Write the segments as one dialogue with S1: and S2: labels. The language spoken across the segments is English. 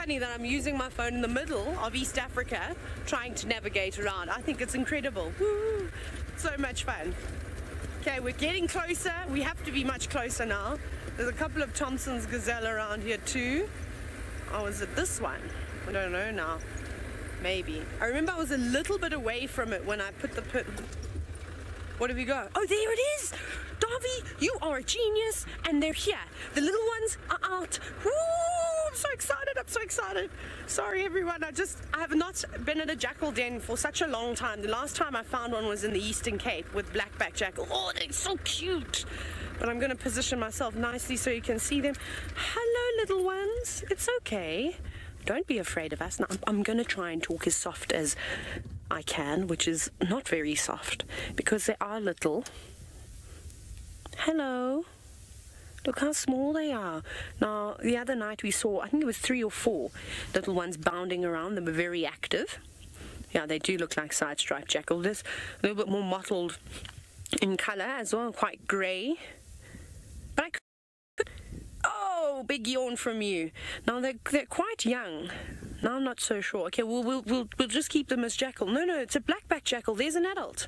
S1: funny that I'm using my phone in the middle of East Africa trying to navigate around. I think it's incredible. Woo! So much fun. Okay, we're getting closer. We have to be much closer now. There's a couple of Thomson's gazelle around here too. Oh, is it this one? I don't know now. Maybe. I remember I was a little bit away from it when I put the. What have we got? Oh, there it is! Darby, you are a genius, and they're here. The little ones are out. Woo! I'm so excited. I'm so excited. Sorry, everyone. I just I have not been at a jackal den for such a long time. The last time I found one was in the Eastern Cape with black-backed jackal. Oh, they're so cute. But I'm going to position myself nicely so you can see them. Hello, little ones. It's okay. Don't be afraid of us. Now, I'm, I'm going to try and talk as soft as I can, which is not very soft because they are little. Hello. Look how small they are. Now, the other night we saw, I think it was three or four little ones bounding around. They were very active. Yeah, they do look like side striped jackal. A little bit more mottled in colour as well, quite grey. But I could. Oh, big yawn from you. Now, they're, they're quite young. Now, I'm not so sure. Okay, we'll, we'll, we'll, we'll just keep them as jackal. No, no, it's a black-backed jackal. There's an adult.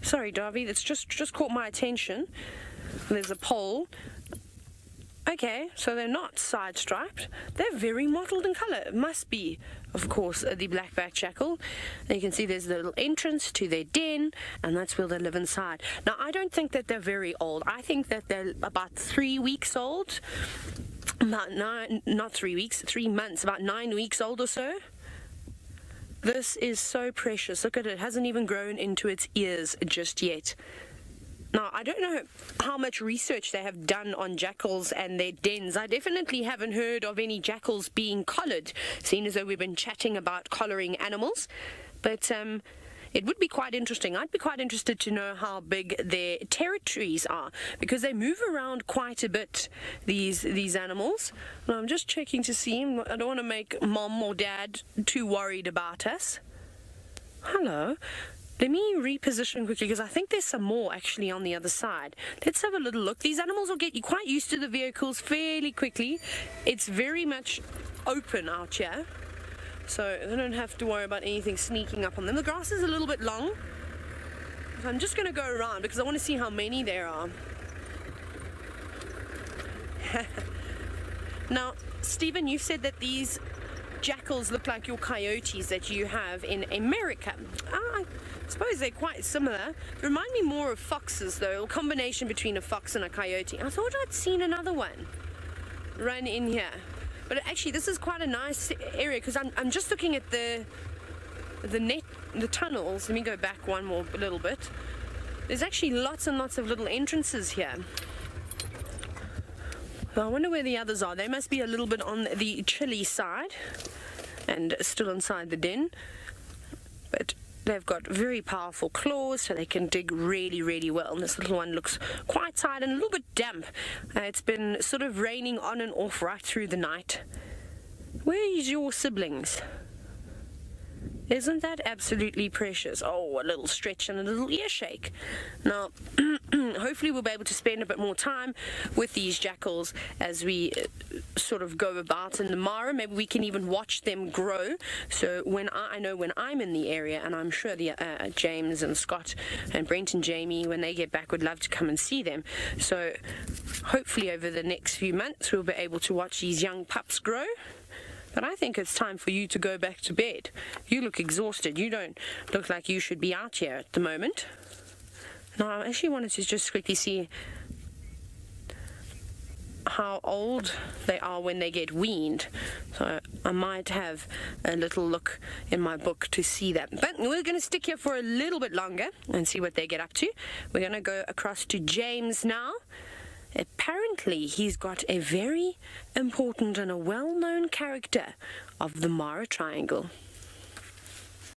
S1: Sorry, Darby, that's just, just caught my attention. There's a pole. Okay, so they're not side striped. They're very mottled in colour. It must be, of course, the black-backed jackal. And you can see there's a little entrance to their den, and that's where they live inside. Now, I don't think that they're very old. I think that they're about three weeks old. About nine, not three weeks, three months, about nine weeks old or so. This is so precious. Look at it. It hasn't even grown into its ears just yet. Now, I don't know how much research they have done on jackals and their dens. I definitely haven't heard of any jackals being collared, seeing as though we've been chatting about collaring animals. But um, it would be quite interesting. I'd be quite interested to know how big their territories are because they move around quite a bit. These these animals. I'm just checking to see. I don't want to make mom or dad too worried about us. Hello. Let me reposition quickly because I think there's some more actually on the other side. Let's have a little look. These animals will get you quite used to the vehicles fairly quickly. It's very much open out here. So I don't have to worry about anything sneaking up on them. The grass is a little bit long. I'm just going to go around because I want to see how many there are. now, Stephen, you said that these jackals look like your coyotes that you have in America. Ah, I suppose they're quite similar. Remind me more of foxes, though, a combination between a fox and a coyote. I thought I'd seen another one run in here. But actually, this is quite a nice area because I'm, I'm just looking at the the net, the tunnels. Let me go back one more little bit. There's actually lots and lots of little entrances here. I wonder where the others are. They must be a little bit on the chilly side and still inside the den. But they've got very powerful claws, so they can dig really, really well. And this little one looks quite tired and a little bit damp. Uh, it's been sort of raining on and off right through the night. Where is your siblings? Isn't that absolutely precious? Oh, a little stretch and a little ear shake. Now, hopefully we'll be able to spend a bit more time with these jackals as we uh, sort of go about in the Mara. Maybe we can even watch them grow. So when I, I know when I'm in the area, and I'm sure the uh, James and Scott and Brent and Jamie, when they get back, would love to come and see them. So hopefully over the next few months, we'll be able to watch these young pups grow. But I think it's time for you to go back to bed. You look exhausted. You don't look like you should be out here at the moment. Now, I actually wanted to just quickly see how old they are when they get weaned. So I might have a little look in my book to see that. But we're going to stick here for a little bit longer and see what they get up to. We're going to go across to James now. Apparently, he's got a very important and a well known character of the Mara Triangle.